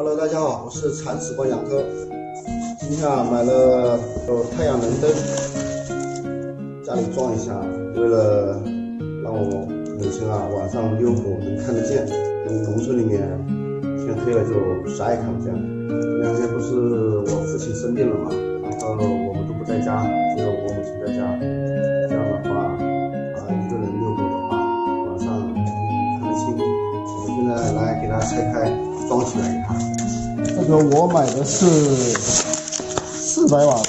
Hello，大家好，我是铲屎官杨科。今天啊，买了有太阳能灯，家里装一下，为了让我母亲啊晚上遛狗能看得见。因为农村里面天黑了就啥也看不见。这两天不是我父亲生病了嘛，然后我们都不在家，只有我母亲在家。这样的话，啊一个人遛狗的话，晚上看得清。我们现在来给它拆开装起来一下。这个我买的是四百瓦的，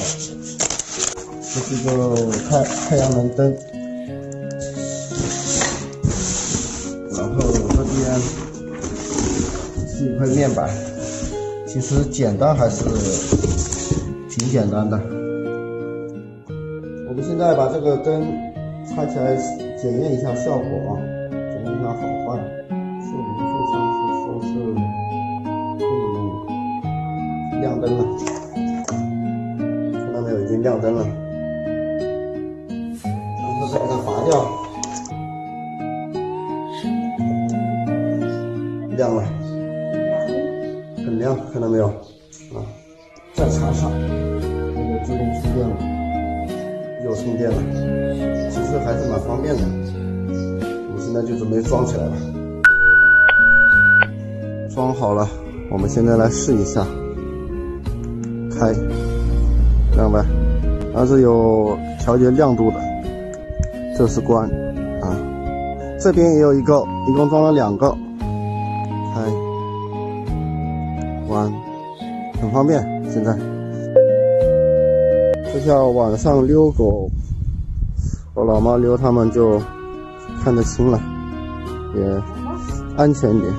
这是一个太太阳能灯，然后这边是一块面板，其实简单还是挺简单的。我们现在把这个灯拆起来检验一下效果啊，检验一下好坏。亮灯了，看到没有？已经亮灯了。然后再给它拔掉，亮了，很亮，看到没有？啊，再插上，那个自动充电了，又充电了，其实还是蛮方便的。我们现在就准备装起来了。装好了，我们现在来试一下，开，这样吧，它是有调节亮度的，这是关，啊，这边也有一个，一共装了两个，开，关，很方便。现在，这下晚上遛狗，我老妈遛它们就看得清了，也安全一点。